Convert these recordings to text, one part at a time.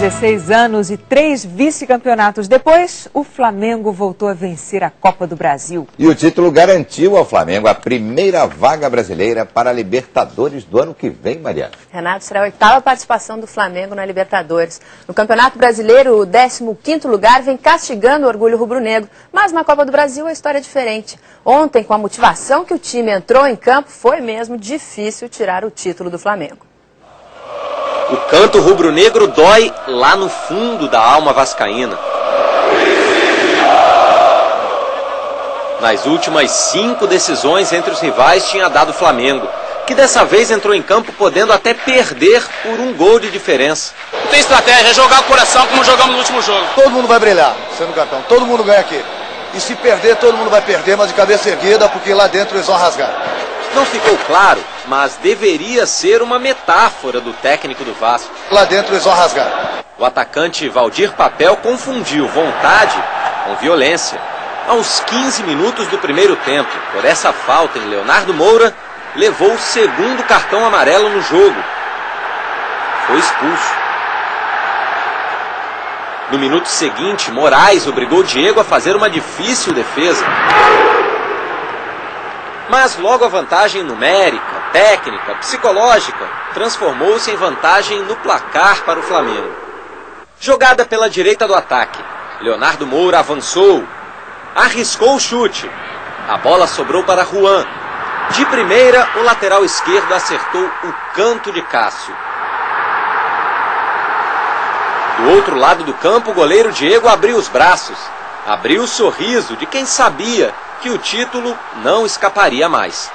16 anos e três vice-campeonatos depois, o Flamengo voltou a vencer a Copa do Brasil. E o título garantiu ao Flamengo a primeira vaga brasileira para a Libertadores do ano que vem, Mariana. Renato, será a oitava participação do Flamengo na Libertadores. No Campeonato Brasileiro, o 15º lugar vem castigando o orgulho rubro-negro. Mas na Copa do Brasil a história é diferente. Ontem, com a motivação que o time entrou em campo, foi mesmo difícil tirar o título do Flamengo. O canto rubro-negro dói lá no fundo da alma vascaína. Nas últimas cinco decisões entre os rivais tinha dado o Flamengo, que dessa vez entrou em campo podendo até perder por um gol de diferença. Não tem estratégia, é jogar o coração como jogamos no último jogo. Todo mundo vai brilhar sendo campeão, todo mundo ganha aqui. E se perder, todo mundo vai perder, mas de cabeça erguida, porque lá dentro eles vão rasgar. Não ficou claro, mas deveria ser uma metáfora do técnico do Vasco. Lá dentro eles vão rasgar. O atacante Valdir Papel confundiu vontade com violência. Aos 15 minutos do primeiro tempo, por essa falta em Leonardo Moura, levou o segundo cartão amarelo no jogo. Foi expulso. No minuto seguinte, Moraes obrigou Diego a fazer uma difícil defesa. Mas logo a vantagem numérica, técnica, psicológica transformou-se em vantagem no placar para o Flamengo. Jogada pela direita do ataque, Leonardo Moura avançou, arriscou o chute. A bola sobrou para Juan. De primeira, o lateral esquerdo acertou o canto de Cássio. Do outro lado do campo, o goleiro Diego abriu os braços. Abriu o sorriso de quem sabia que o título não escaparia mais.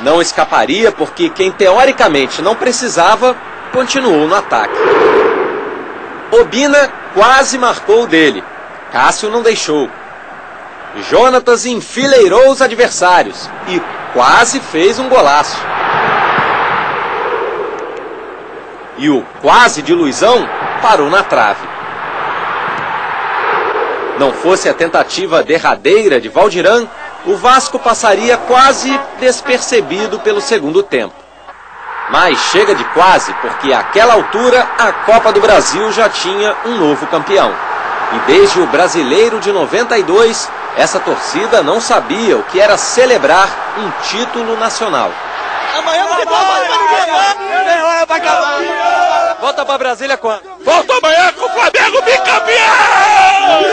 Não escaparia porque quem teoricamente não precisava continuou no ataque. Obina quase marcou dele. Cássio não deixou. Jonatas enfileirou os adversários e quase fez um golaço. E o quase de Luizão parou na trave. Não fosse a tentativa derradeira de Valdiran, o Vasco passaria quase despercebido pelo segundo tempo. Mas chega de quase, porque àquela altura a Copa do Brasil já tinha um novo campeão. E desde o brasileiro de 92, essa torcida não sabia o que era celebrar um título nacional. Amanhã não tem ninguém, hora pra acabar. Volta pra Brasília quando? Volta amanhã com o Flamengo bicampeão!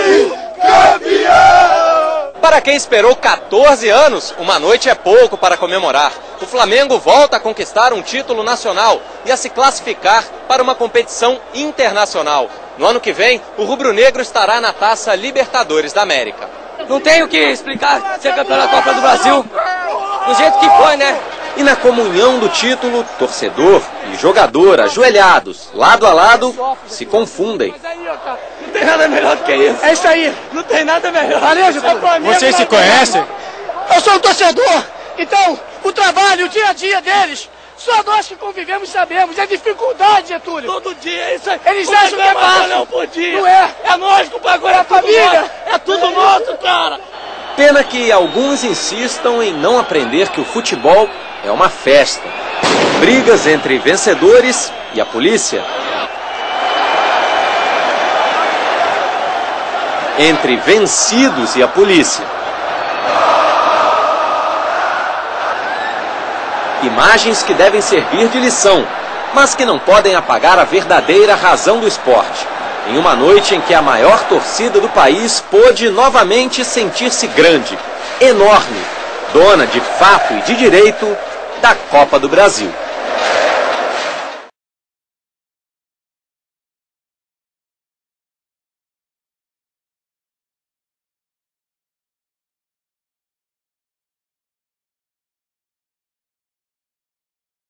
Campeão! Para quem esperou 14 anos, uma noite é pouco para comemorar. O Flamengo volta a conquistar um título nacional e a se classificar para uma competição internacional. No ano que vem, o rubro-negro estará na taça Libertadores da América. Não tenho o que explicar ser campeão da Copa do Brasil. Do jeito que foi, né? E na comunhão do título, torcedor e jogador ajoelhados, lado a lado, se confundem. Não tem nada melhor do que isso. É isso aí. Não tem nada melhor. Valeu, Vocês se conhecem? Eu sou um torcedor. Então, o trabalho, o dia a dia deles, só nós que convivemos sabemos. É dificuldade, Getúlio. Todo dia, é isso aí. Eles acham que é fácil. Não, por dia. Não é. É nós que pagou, é, é a família. É tudo nosso, cara. Pena que alguns insistam em não aprender que o futebol é uma festa. Brigas entre vencedores e a polícia. Entre vencidos e a polícia. Imagens que devem servir de lição, mas que não podem apagar a verdadeira razão do esporte em uma noite em que a maior torcida do país pôde novamente sentir-se grande, enorme, dona de fato e de direito da Copa do Brasil.